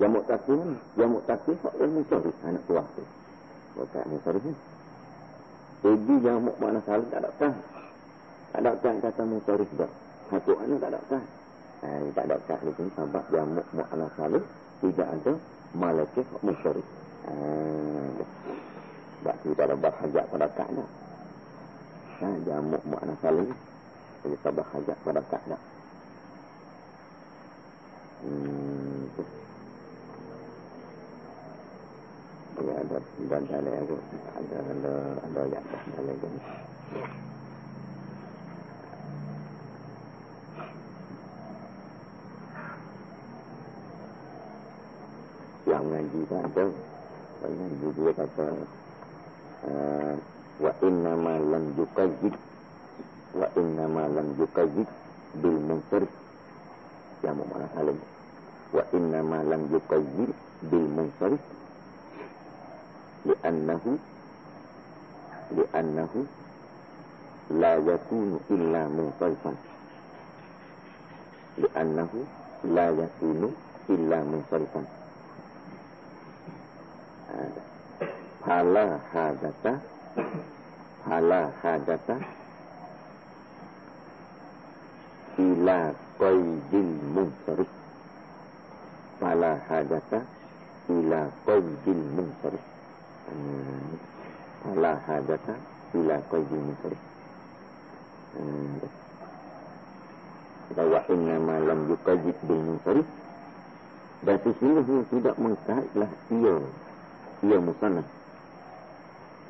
Jamuk takir ni. Jamuk takir hak yang musarif. Anak tua tu. Bukan musarif ni. Jadi jamuk mana salah tak ada kan. Tak ada kan kata musarif dah. Satu anak tak ada kan. Eh, tak ada di sini. Sebab jamuk mana salah. Tidak ada malaikat musarif. Eh, tak ada berhajat pada dah. Ha, jamuk makna salah. Jadi tak berhajat pada dah. Hmm, Ya, ada dan ada ada ada ada ada yang ada lagi. Yang ngaji tak ada. Ngaji dia kata uh, wa inna ma lam yukazzib wa inna ma lam yukazzib bil munkar yang mana salim wa inna ma lam yukazzib bil munkar لأنه لأنه لا يكون إلا منصرفا لأنه لا يكون إلا منصرفا فلا حاجة فلا حاجة إلى قيد المنصرف فلا حاجة إلى قيد المنصرف la hadata ila qaidi musri bahwa inna ma lam yuqajib bil musri dan sesungguhnya tidak mengkaitlah ia ia musanna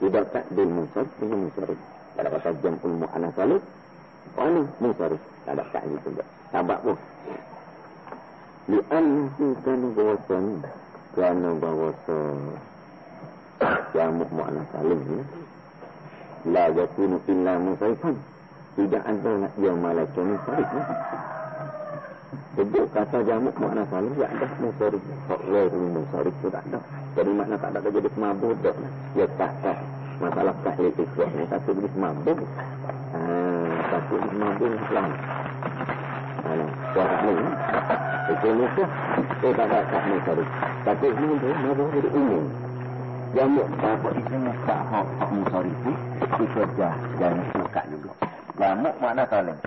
tidak tak bil musri dengan musri pada kata jam'ul mu'annas salih mana musri tak ada tak itu juga. Sebab pun. Li'annahu kana bawasan kana bawasan yang makna saling ni la yakunu illa musaifan tidak ada nak yang malaikat ni sarif ni sebut kata jamuk makna saling tak ada musarif hak wairu musarif tu tak ada. Jadi makna tak ada jadi semabuk tak ya tak tak. Masalah tahlil ikhwah ni takut jadi semabuk haa takut jadi semabuk lah Alah, suara ni itu ni tu saya tak ada tak musarif tapi ini tu mahu jadi umum Jamuk dapat itu muka hak hak musari itu itu dah dan muka juga. Jamuk mana saling?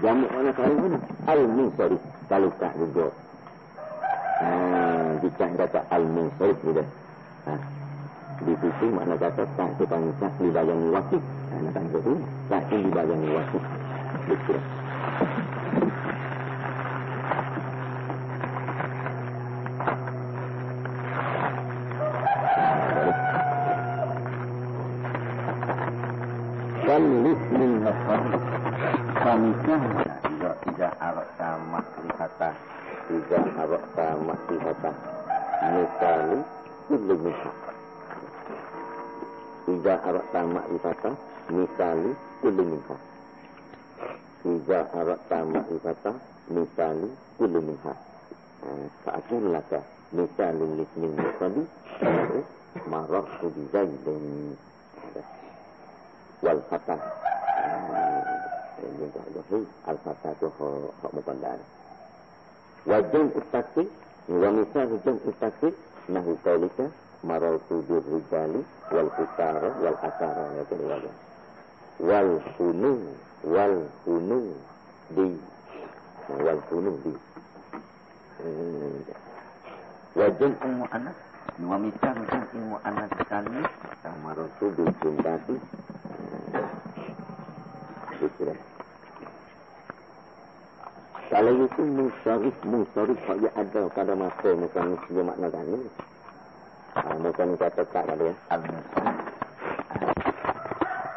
Jamuk mana saling mana? Al musari kalau tak juga. Ah, jika kata al musari sudah. Ah, di situ makna kata tak kita tak dibayani waktu. Ah, nak itu tak dibayani waktu. Betul. Alif lil nafas Kamika Tidak tidak arak sama Lihata Tidak arak sama Lihata Mutali Ilu Tidak arak sama Lihata Mutali Ilu Mika Tidak arak sama Lihata Mutali Ilu Mika Fa'akin laka Mutali Lihata Mutali Marah Kudizai Lihata al fatah tu hak mukandar wajib istaksi wa misal wajib istaksi nahu qaulika marautu bir rijali wal futara wal asara ya tu wajib wal hunu wal hunu di. Wal hunu di. Wajib ummu anak Wa misal macam ilmu anak sekali. Sama Rasul dijumpai Kalau itu musarif, musarif Yang ada pada masa Macam dia makna kami ha, Macam ni kata tak ada ya Al-musarif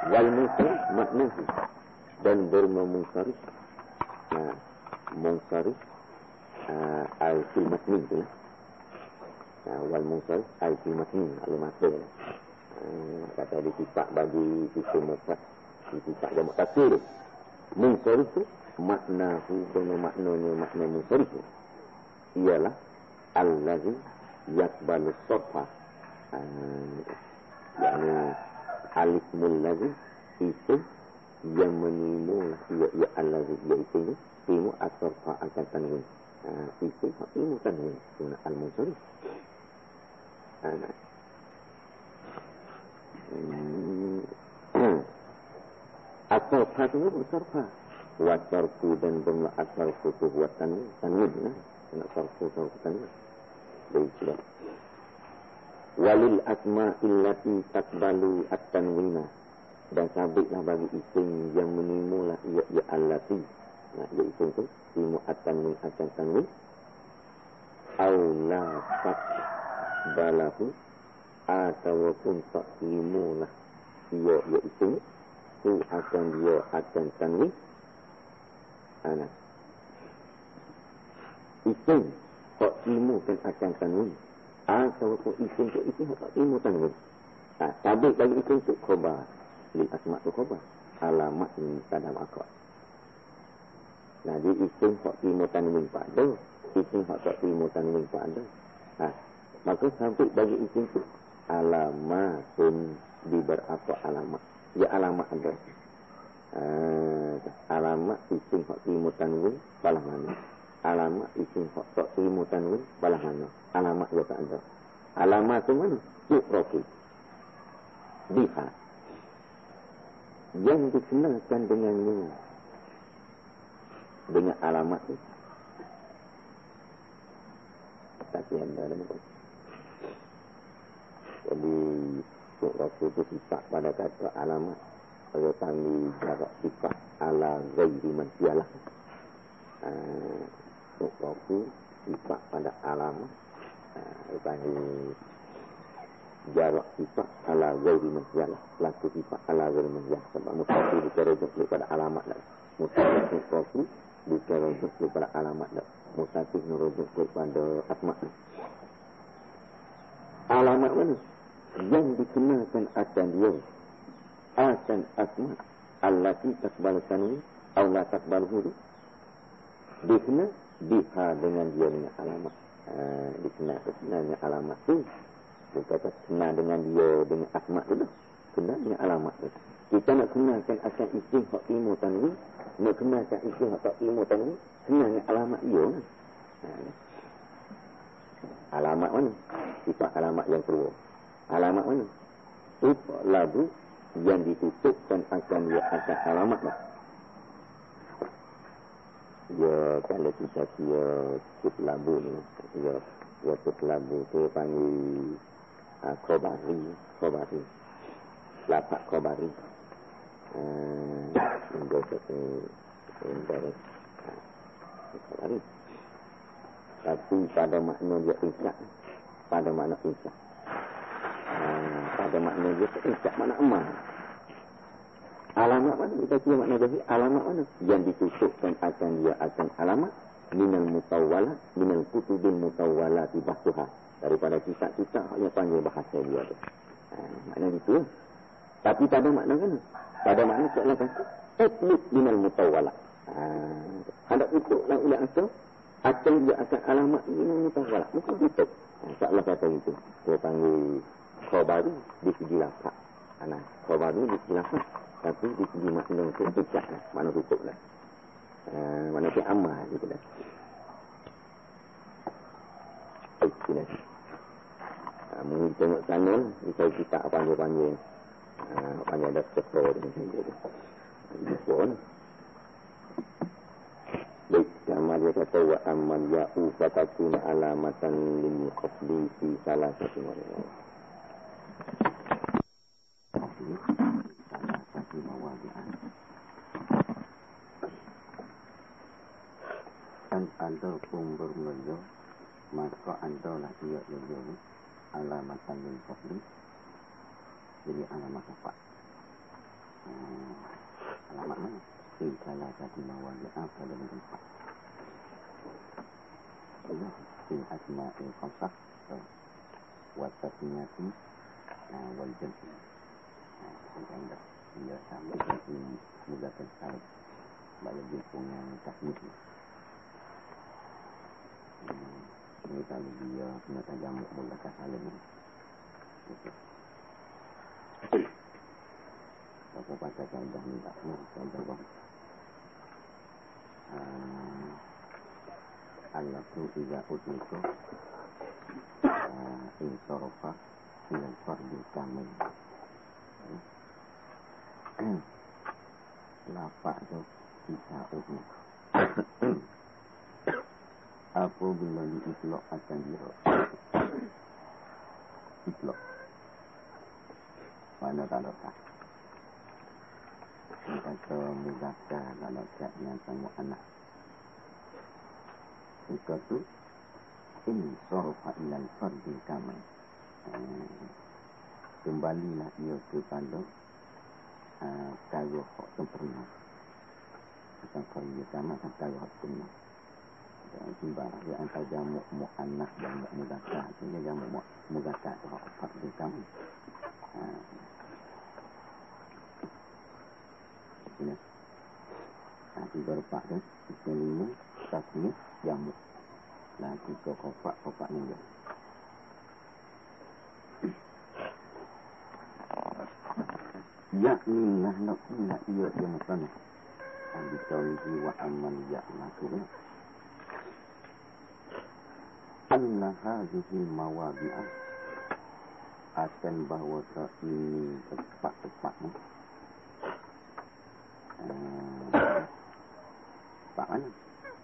Wal musarif makna Dan bermemusarif Nah, musarif uh, Al-fil makni itu lah Nah, wal musal ai fi matni al masa. Uh, kata ditipak bagi kita mukat ditipak jamak takir. Musal itu makna dengan maknanya makna musal itu ialah allazi yakbalu sofa. Uh, yakni alif mullazi itu yang menimul ya, ya allazi iaitu timu asarfa akan tanwin Ha, isim hak ilmu tanwin. Guna al-musarif. Ha, hmm. Asal satu sarfa. Wasarfu dan bermula asal futuh wa tanwin. Tanwin lah. Nak sarfu sarfu tanwin. Baik sudah. Walil asma illati takbalu at-tanwina. Dan sabitlah bagi isim yang menimulah ia, ia allati. Nah, ia isim tu. Timu at-tanwin akan tanwin. Aula takbalahu. Ataupun tak timulah ia, ia isim. Tu akan dia akan tanwin. Anak. Isim. Tak timukan akan tanwin. Atau pun isim tu isim tak ilmu tanwin. Ha, sabit bagi isim tu khobar. Li asma tu khobar. Alamat ni tadam akad. Jadi isim tak ilmu tanwin pada. Isim tak ilmu tanwin pada. Ha, maka sabit bagi isim tu alamatun di berapa alamat. Ya alamat ada. Ha, alamat isim tak ilmu tanwin balah mana. Alamat isim tak ilmu tanwin balah mana. Alamat dia tak ada. Alamat tu mana? Yukrafi biha. Yang dikenalkan dengannya dengan alamat itu tapi anda ada jadi yukrafi itu sifat pada kata alamat kami jarak sifat ala ghairi mansialah uh, sifat pada alam Bagi Jarak sifat ala gairi masyarakat Laku sifat ala gairi masyarakat Sebab mutafi bicara jumlah pada alamat dah. Mutafi mutafi bicara jumlah pada alamat dah. Mutafi merujuk kepada asma Alamat mana? Yang dikenalkan akan dia Akan asma Allati takbalkan ini Allah takbal hudu Dikenal biha dengan dia dengan alamat. Ha, dikenal sebenarnya alamat tu. Bukan kata kenal dengan dia dengan asma tu dah. Kenal dengan alamat tu. Kita nak kenalkan asal isim hak ilmu tanwi. Nak kenalkan isim hak ilmu tanwi. Kenal dengan alamat dia lah. Ha, alamat mana? Sifat alamat yang kedua. Alamat mana? Sifat lagu yang ditutupkan akan dia akan alamat lah. Dia kalau kita dia cukup labu ni. Dia dia cukup labu tu panggil uh, kobari kobari. Lapak kobari. Uh, dia satu dari kobari. Tapi pada makna dia isyak pada makna isyak pada makna dia isyak makna emas Alamat mana? Kita kira makna jadi alamat mana? Yang ditutupkan akan dia akan alamat minal mutawwala minal kutubin mutawwala di bahsuha daripada kitab-kitab yang panggil bahasa dia tu. Ha, makna itu. Tapi pada makna mana? Pada makna soalan kata etnik minal mutawwala. Ha, ada itu yang ulah asal akan dia akan alamat minal mutawwala. Mungkin tutup. Ha, soalan kata itu. Dia panggil khabaru di segi lapak. Nah, khabaru di segi lapak. Tapi di segi makna untuk tutup lah. Makna tutup lah. Uh, mana tu amal gitu dah. Baik, sini. Uh, mungkin tengok sana, kita kita panggil-panggil. Uh, panggil ada sepuluh dengan saya tu. Jepun. Baik, sama dia kata wa amal ya'u fatakuna alamatan lil qasdi fi salah satu malam. dan anda pun bermula maka anda lah dia dia ni alamat yang kafir jadi alamat apa? Hmm, alamat mana? Ini salah satu mawal yang apa dalam tempat ini si asma il khamsah wa tasmiyati wal jam'i. Sampai dia sampai di mulakan salib bagi dia punya tasmiyah ini kalau dia kena tajam bola kasalan ni. Apa pasal kaedah ni tak mau saya jawab. al-lafzu iza utliku insorofa ilal fardi kamil. Lapak tu kita utliku apabila diitlok akan diro itlok mana tak letak kata mudaka tak letak yang sama anak Jika tu ini sorofa ilal fardi kamai. Hmm. Kembalilah ia kepada uh, perkara hak sempurna. Fardi kamai, tapi perkara hak sempurna. Kembali dia antara jamuk mu'anah dan mudaka. Ini jamuk mudaka itu hak fardi kamai. Ini. Nanti berpak tu. Kita lima. Tasmi. Jamuk. Nah, tiga kopak, kopak ni. Yakni nak nak ia dia makan. Abi tauhi wa aman ya naku. Anna hadhihi mawadi'ah akan bahawa ini tepat-tepat ni. Tempat mana?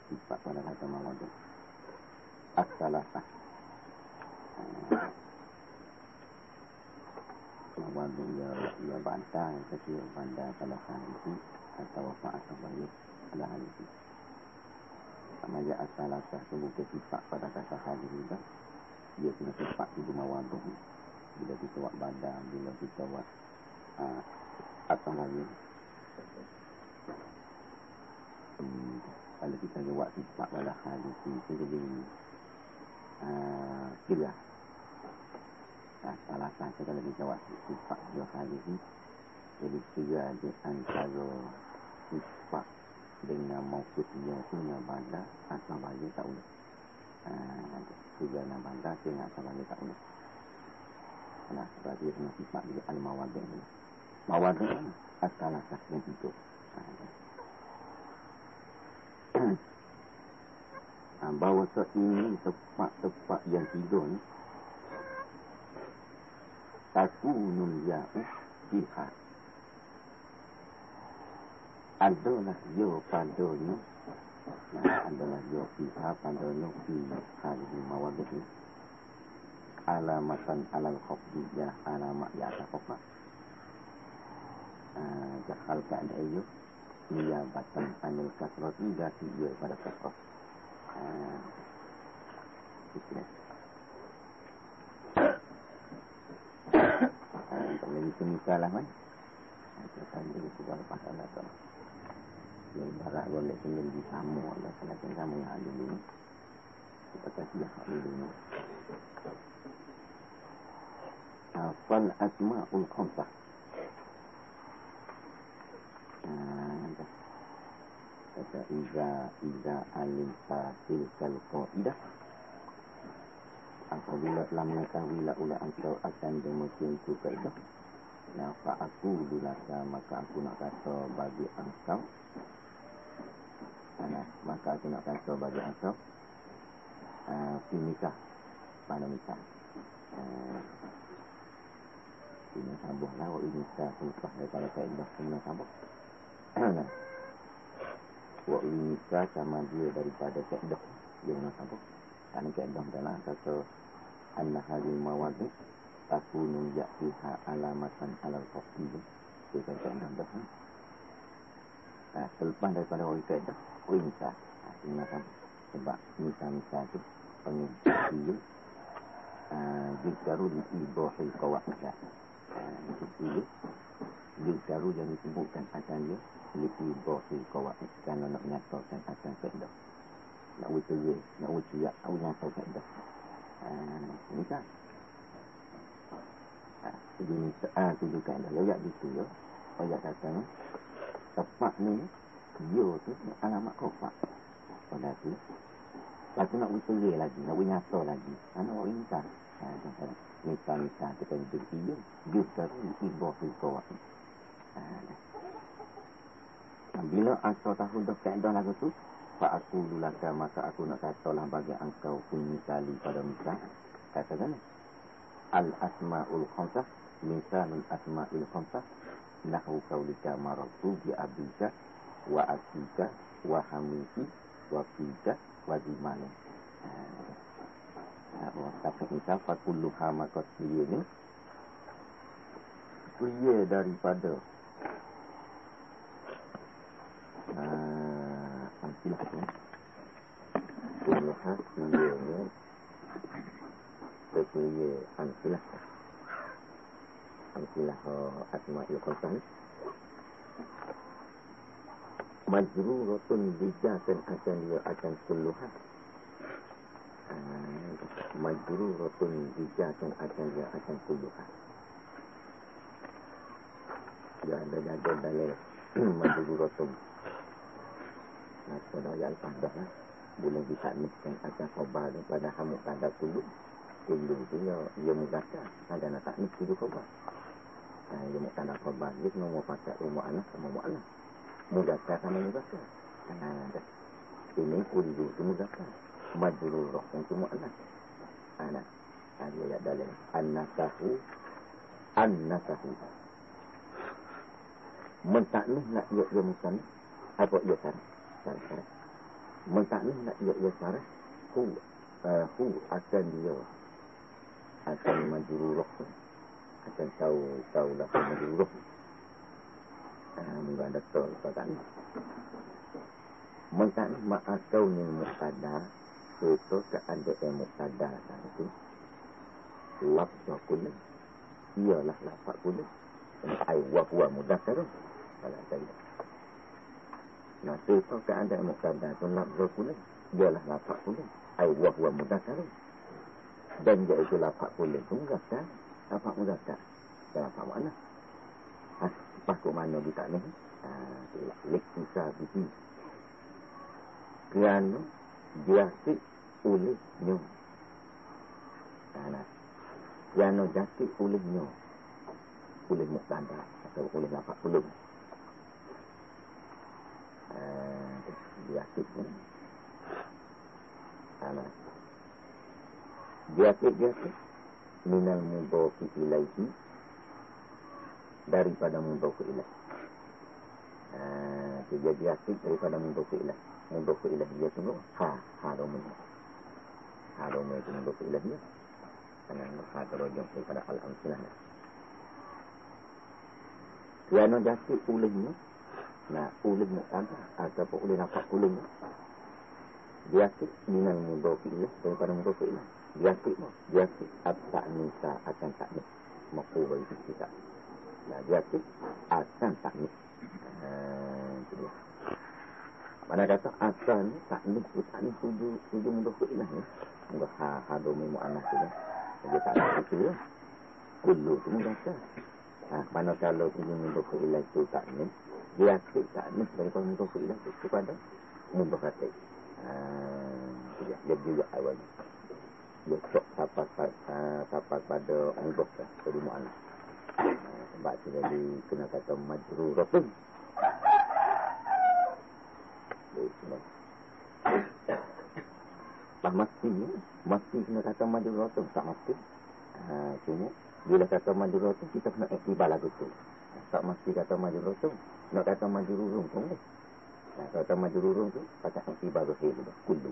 Tempat pada kata mawadi'ah. As-salasah. Mawadu ya ya bantah kecil pada pada hadisi atau apa atau balik pada hadisi. Sama ya as-salasah itu bukan sifat pada kata hadis juga. Dia punya sifat itu mawadu. Bila kita buat badan, bila kita buat uh, atau balik. Hmm, kalau kita buat sifat pada hadis itu jadi kira. Nah, salah satu kalau kita buat sifat dua kali ini, jadi kira di antara sifat dengan maukut dia tu yang bandar atau bagi tak boleh. Kira yang bandar tu yang atau bagi tak boleh. Nah, sebab dia punya sifat dia al-mawadah ni. Mawadah ni, asalah satu yang itu. ha, bahawa ini tempat-tempat yang tidur ni takunun ya'u biha adalah yo nah, adalah yo biha padanya fi hadhi mawadah ni alamatan alal khafdiyah alamat di atas uh, jahal keadaan ayo niyabatan anil kasrati dati ia pada kasrah. Lagi semisal lah kan itu kalau pasal lah tu Ya ibarat boleh sendiri di sama lah Selatan sama yang ada dulu Kita kasih yang ada dulu. Fal asma'ul khamsah. Kata iza iza alim fasil kal qaidah. Apabila telah mengetahui la ula engkau akan demikian itu kaidah nah fa aku dilaka maka aku nak kata bagi engkau nah, maka aku nak kata bagi engkau uh, fi nikah. Pada nikah? Uh, ini sabuh lah. Ini saya selepas daripada kaidah kena sabuh Wa unika sama dia daripada kaedah Dia nak apa Kerana kaedah adalah kata Anna hari mawadi Aku nunjak pihak alamatan alal kopi Dia kata kaedah dah ha, Selepas daripada orang kaedah Unika Dia nak apa Sebab misal-misal tu Panggil dia Jikaru di ibuhi kawak Jika dia Jikaru yang disebutkan akan dia Liki bosi kawak Kerana nak nyatakan akan kedah Nak wujud Nak wujud Nak wujud Ini kan? Jadi ni Ah tu juga. Dah Layak di tu ya. Layak kata Tepat ni Yo tu Alamat kopak Pada tu? Lepas tu nak ye lagi Nak wujud nyata lagi. Mana orang ini kan Misal-misal kita duduk dia Juga Ibu kawak Ah, bila asal tahu dah kaedah lagu tu, Fa aku lulaka maka aku nak katalah bagi engkau pun misali pada misal. Katakan al asmaul khamsah misalul asmaul khamsah nahu kaulika maratu bi abika wa akika wa hamiki wa fika wa zimani. Tapi misal fakullu hamakot dia ni. Pria daripada. Uh, amsilah tu Kulluha pria Pria amsilah Amsilah asma'il qasam Majruratun bijatan akan dia akan kulluha uh, Majruratun bijatan akan dia akan kulluha dia ada jaga majlis rotum. Nah, kalau yang pada lah, boleh ditakniskan akan khabar daripada kamu tanda kulu. Kulu tu ya, ia mengata. Ada nak taknis kulu khabar. Nah, ia khabar. Dia kena mau pakai rumah anak sama rumah anak. Mugata sama mugata. Nah, ini kulu tu mugata. Majlis rotum tu rumah anak. Anak. Ada dalam. An-nasahu. An-nasahu mentaknih nak ia ia musan apa ia sarah sarah sarah mentaknih nak ia ia sarah hu uh, hu akan dia akan majuru roh akan tahu tahu lah majuru roh uh, mungkin ada tol perkataan mentaknih mak akau ni muktada itu keadaan yang muktada itu lap kulit ialah lapak kulit ai wa huwa mudakkar kalau saya nah itu keadaan muktada tu lafaz kulit ialah lapak kulit ai wa huwa mudakkar dan dia itu lapak kulit tu mudakkar lapak mudakkar dan lapak mana? Ah pakai mana kita ni ah lek bisa bihi kerana dia si oleh nyo nah kerana jati oleh nyo oleh muktada atau oleh lapak belum. Uh, biasa pun. Ana. Biasa biasa. Minal mudofi ilaihi. Daripada mudofi ilaihi. Uh, dia biasa daripada mudofi ilaihi. Mudofi ilaihi dia tunggu. Ha. Ha domen. Ha domen itu mudofi ilaihi. Karena ha terojong daripada al-amsilah. Kerana jatuh ulingnya, nah uling ada ataupun uling nampak ulingnya, jatuh minal mudah fi'lah daripada mudah fi'lah. Jatuh no, jatuh abtak nisa akan tak ni, maku jatuh akan tak ni. Mana kata asal ni tak ni, tak ni tuju tuju mudah fi'lah ni. Mudah ha ha domi mu'anah tu ya. Dia tak ada itu ya. Kulu tu mudah Ha, mana kalau mudah ke ilah itu tak ni, dia aktif tak ni daripada mudah ke ilah itu kepada mudah hati. Ha, dia, dia juga awal. Sok tapak, tapak pada mudah lah, jadi mu'alah. Ha, sebab tu jadi kena kata majru rasul. Tak mesti, mesti kena kata majru rasul, tak mesti. Ha, cuma bila kata majurur tu kita kena iktibar lagu tu. Tak mesti kata majurur tu. Nak kata majurur tu ni. Nah, kata majurur tu kata tu hil tu. Kulu.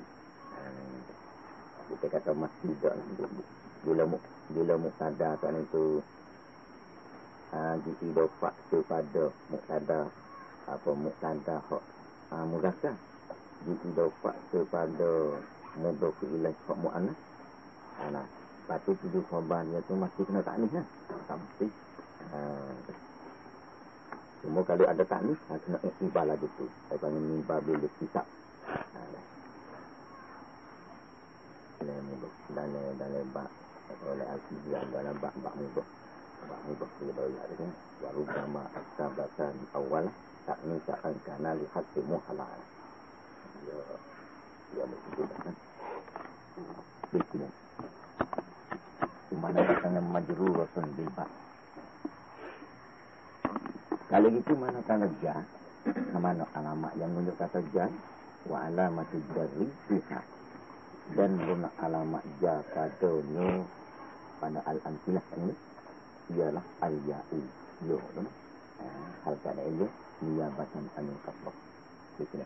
Kita kata mesti tak. Bila bila muktada kan itu ah uh, jiki dopak kepada muktada apa muktada ah uh, mudaka jiki dopak kepada mudok ilah hak muannas ana Lepas tu tujuh korban dia tu masih kena lah. Tak mesti. Ha. Cuma kalau ada taknis, ha, kena ikhtibar lagi tu. Saya panggil nimba bila mudah. Dalam, dalam bak. Oleh Al-Qidiyah dalam bak-bak mudah. Mudah bila baru ada kan. Waru gama asabatan awal. Tak ni tak angkana lihat semua halal. Ya. Ya, betul kan. Betul mana katanya majruratun bilba. Kalau gitu mana tanda ja, mana alamat yang menunjuk kata ja, wa alamatul jarri fiha dan guna alamat jar padanya pada al-amsilah ini ialah al-ya'u lo tu uh, hal kada dia niyabatan anil kasbah betul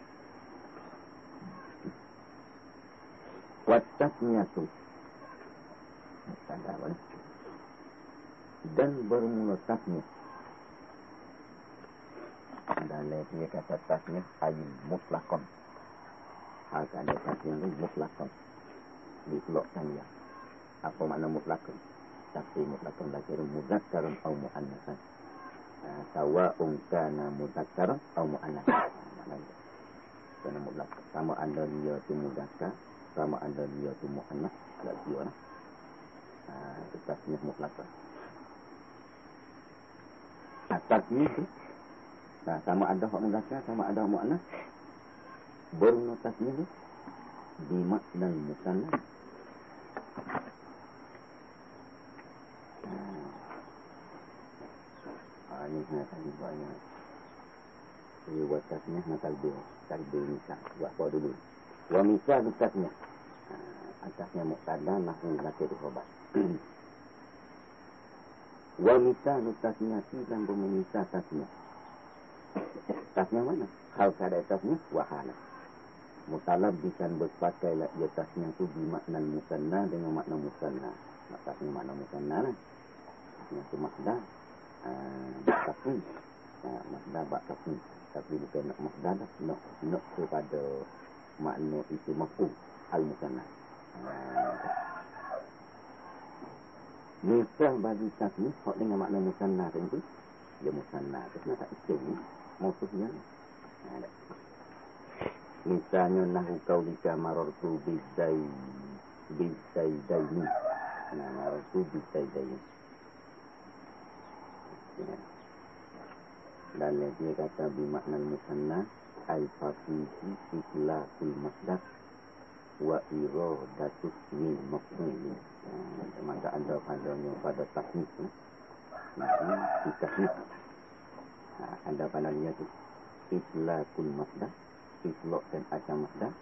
Watasnyatu Tanda apa Dan bermula tasnya Dan dia kata tasnya Ayin mutlakon. Hal ada tasnya ini mutlakon. Dikelokkan ya Apa makna mutlakon Tapi mutlakon lagi Mudakkarun atau mu'annasan Sawa'un kana mudakkarun atau mu'annasan Maknanya Kena mutlak Sama ada dia itu mudakkar sama ada dia tu mu'annas ada dia lah. Ha, tasnya mutlak atas tu nah, sama ada hak mudakkar sama ada mu'annas baru tasnya tu di makna musanna Ah, saya tadi banyak. Ini buat tasnya nak talbih, talbih misal. Buat apa dulu? Wa misal tasnya. Atasnya muktada nahu nakir khobar. Wa misal tasnya dan bermisal tasnya. Tasnya mana? Hal kada tasnya wahala. Mutalab bisa berpakai lah dia tasnya tu di makna musanna dengan makna musanna. Tasnya makna musanna lah. Tasnya tu makna. Tapi makna bak tapi tapi bukan nak makna dah. Nak, nak kepada makna itu mafu al-musanna. Misal bagi tasmi hak dengan makna musanna tentu dia musanna tu nak tak isim maksudnya ada misalnya nahu kaulika marartu bizai bizai daini nah marartu bizai daini dan dia kata bimakna musanna al-fasihi islahul masdar wa iradatus min maf'ul maka ada padanya pada tasnif nah di tasnif ada padanya tu. Islahul masdar islok dan acam masdar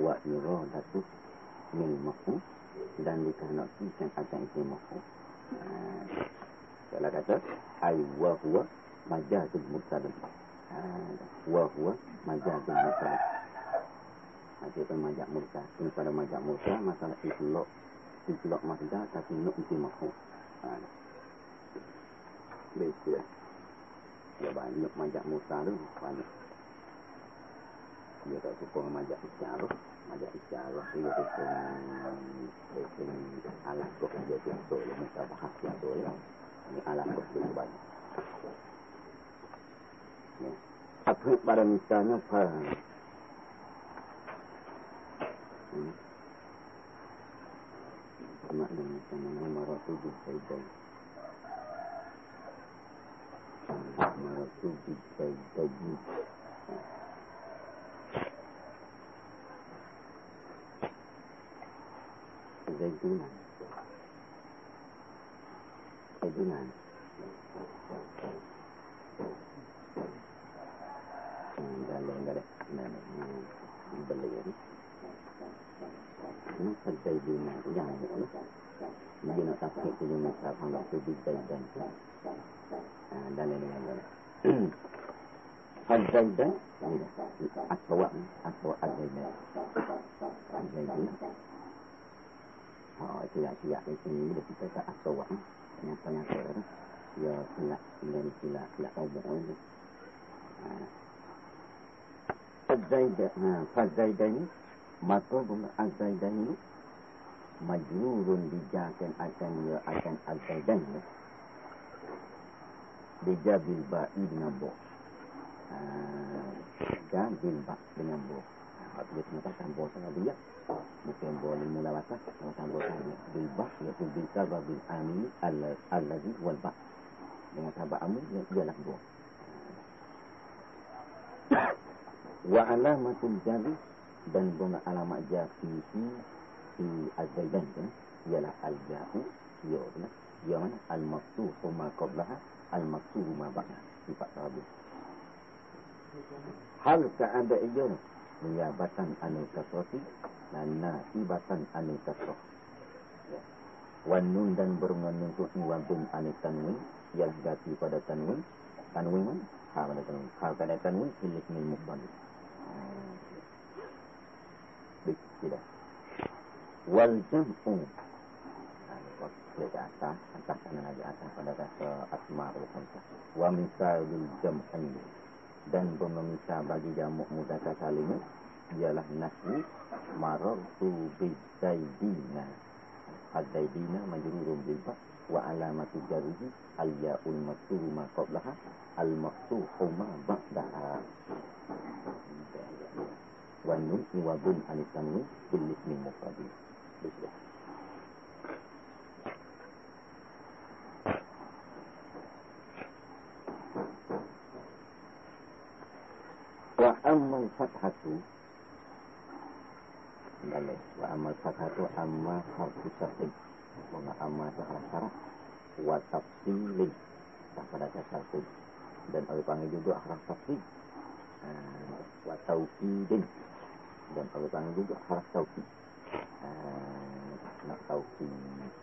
wa iradatus min maf'ul dan dikehendaki acam itu maf'ul kalau kata ay wa huwa majazul mursalun wa huwa majazul mursal Macam itu majak mursa Ini pada majak mursa Masalah islok Islok masdar Tapi nuk isi mahu Biasa Ya banyak majak mursa tu Banyak. Dia tak suka majak isyarah. Majak isyarah Dia rukun Rukun alat kok Dia tu. Muka bahas yang tu Ini alat kok tu banyak Ya. Apa pada misalnya faham. Hmm. Makna misalnya maratu bisaidan. Maratu bisaidan. Zaidunan. Zaidunan. dalam dalam dalam beli ni. Ini sampai di mana yang ni. Mari nak sampai ke mana sampai nak tu bisa dan dalam dalam dalam. Al-Zaidan Aswa Aswa Al-Zaidan Al-Zaidan Oh, itu ya, siap Itu ni bila kita tak aswa Nyata-nyata Ya, silap Silap, silap, silap Silap, Al-Zaidah ha, Al-Zaidah ni Maka bunga Al-Zaidah ni Majrurun dijakan akan ya akan Al-Zaidah ni Dijabil ba'i dengan bo Jabil ba' dengan bo Kalau dia kena pasang bo sama dia. Mungkin bo ni mula batas Kalau tambah tanya Bil iaitu bil bil amin Al-Lazi wal ba' Dengan sabah amin Ialah bo wa alamatul jari dan guna alamat jari fi fi az-zaidan kan ialah al-ja'u ya benar. Ya mana? Al-maftuh ma qablaha al-maftuh ma ba'da. Sifat sahabat. Hal keadaan ia niyabatan anil kasrati dan naibatan anil kasrah ya. wanun dan bermenun tu wabun anil tanwin yang ganti pada tanwin. Tanwin ha pada tanwin. Ha pada tanwin min mufrad tidak. Wal jam'u. Lihat atas, atas kanan lagi atas pada kata asma'ul khamsah. Wa misalul jam'an dan pememisah bagi jamuk mudaka salim ialah nahwu marartu bizaidina al-zaidina majrurun bil fa wa alamatu jarrihi al-ya'ul maftuhu ma qablaha al-maftuhu ma ba'daha wa nun wa bun anitanwi bil ismi mufrad bismillah wa ammal fathatu. Dalil wa ammal fathatu amma harfu sahih wa amma sahara syarah wa tafsilin. Tak pada satu dan oleh panggil juga harf tafsil wa tauhidin dan oleh panggil juga harf tauhid uh, nak tauhid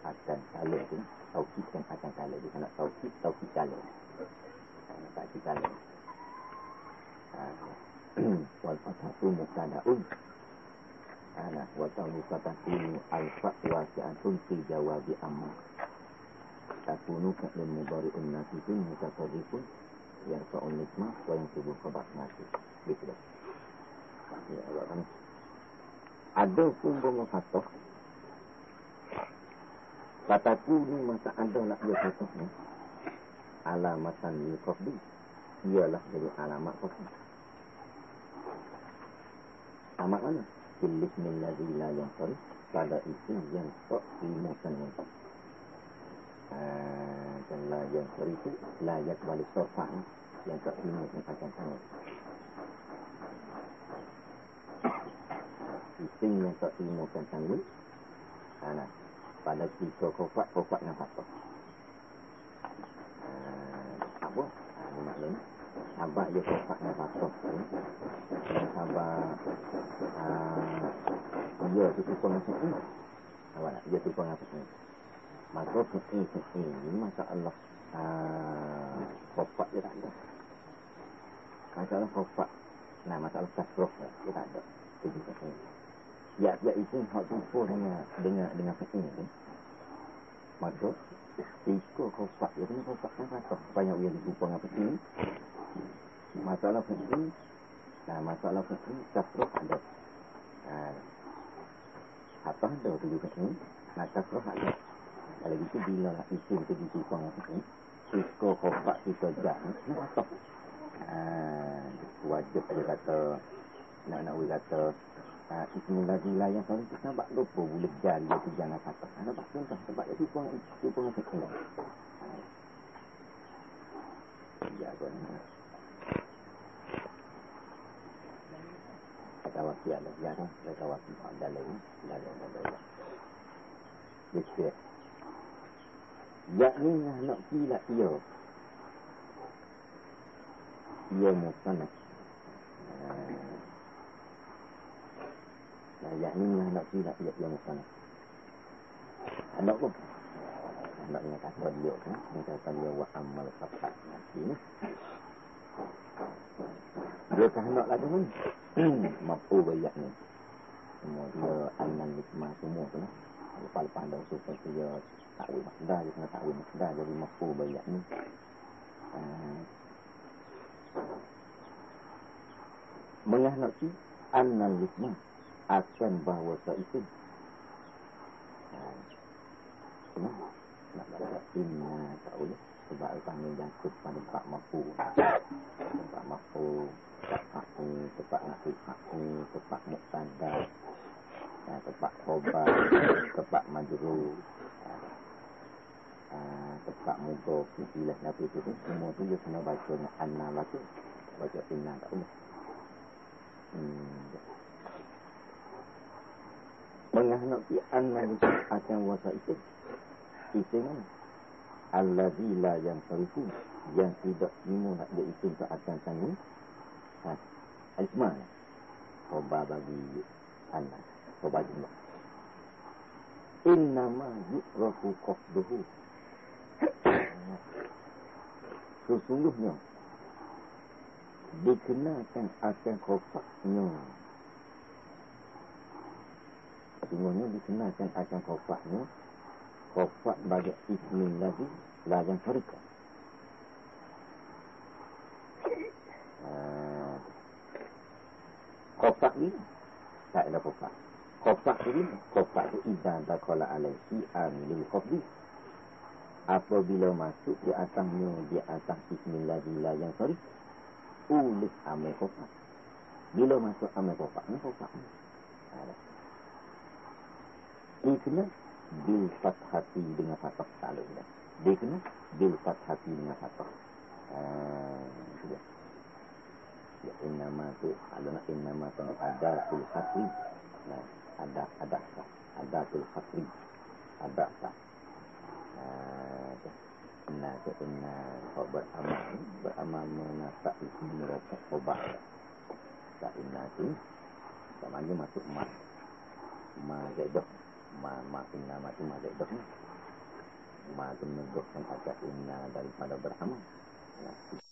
akan kalah tu tauhid kan akan kalah dia nak tauhid tauhid kalah uh, tak kalah wal fatatu mubtada'un. Ana wa ta'u fatatu al fatwa si'atun fi jawabi amma. Takunu ka'il mudari'un nasibun mutafarriqun yarfa'un nisma wa yansibu khabar nasib gitu ya Allah kan? Ada sumber fatah kataku ni masa ada nak dia fatah ni alamatan li qafdi ialah jadi alamat qafdi Amat mana? Bilik min ladhi la yang sorry. Pada isim yang tak dimutan yang Dan la yang sorry itu layak balik sofa yang tak dimutan akan sangat. Isim yang tak dimutan sangat. Nah, pada tiga kofak, kofak yang fatah. Apa? Ini maklum. Abah dia kofak yang fatah. Abah uh, dia tu dengan fi'in awak nak dia tipu dengan fi'in maka fi'in fi'in ini masalah uh, khofak dia tak ada. Masalah khofak nah masalah tasroh dia tak ada. Itu fi'in ya ya itu hak tipu dengan dengan dengan fi'in ni. Maka tipu khofak dia kena khofak kan kata banyak dia tipu dengan fi'in masalah fi'in Nah, masalah fi'in tasroh ada. Ha. apa ada tu juga ni? Nak tasrah ada kalau gitu bila nak isim tu di tukang ni Cisco khofak kita jah ni nak apa ha. wajib ada kata nak nak boleh kata ha, Bismillahirrahmanirrahim yang kalau kita nampak lupa boleh jari tu jangan kata. Ha, nampak contoh sebab dia tukang tukang fikir Ya, gue kawasi ada ya kan ada kawasi ada lagi ada ada ada Jadi, yakni nak kila ia ia musanah Nah, yakni nak kila ia ia musanah anak pun anak yang kata dia kan? Yang kata dia wa amal fatat nanti ni. Dia tak nak lagi ni mampu banyak ni. Semua dia anan hikmah semua tu lah. Lepas-lepas ada supaya dia takwil masdar dia kena takwil masdar jadi mampu banyak ni. Uh, mengahnaki anan hikmah akan bahawa itu. Uh, nak baca inna takwil sebab kami jangkut pada Pak Mafu. Pak Mafu Pak ni Tempat Nasi Pak ni Tempat Muktada ya, Tempat Khobar Tempat Majru Tempat Mugo Ilah Nabi itu Semua tu dia kena baca Anna baca Baca Inna tak boleh hmm. Mengahnaki Anna itu Akan wasa itu Itu mana Alladhi la yang sarifu Yang tidak imu nak dia isim tak akan tanggung ha. Al-Isma Khobar bagi anak. Khobar jumlah. Innama yu'rafu qafduhu. Sesungguhnya dikenakan akan khofaknya. Sesungguhnya dikenakan akan khofaknya. Khofak bagi ismin lagi layan syarikat. Uh, khofak ni tak ada. Khofak tu ni, khofak tu idan dakala alaihi amilul khofdi. Apabila masuk di atasnya, di atas bismillahillah yang sorry. Ulis amal khofak. Bila masuk amal khofak ni, khofak ni. Dia kena bil fathati dengan fathah salih. Dia kena bil fathati dengan fathah. Uh, ya innama tu aluna innama tu ada tul khatri nah ada ada ada tul khatri ada sah nah itu inna kau beramal beramal menasa isi mereka obat tak inna tu sama aja masuk ma ma zedoh ma ma inna ma tu ma zedoh ma tu meneguhkan agar inna daripada beramal nah